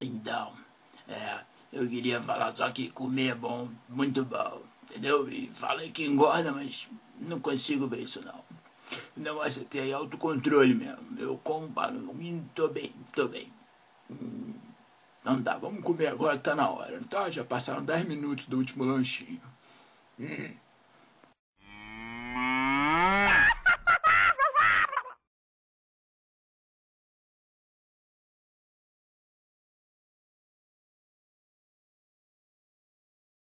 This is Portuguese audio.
Então, é, eu queria falar só que comer é bom, muito bom, entendeu? E falei que engorda, mas não consigo ver isso não. O negócio é ter é autocontrole mesmo. Eu como para mim, hum, tô bem, tô bem. Não dá, vamos comer agora, tá na hora. Tá, já passaram 10 minutos do último lanchinho. Hum.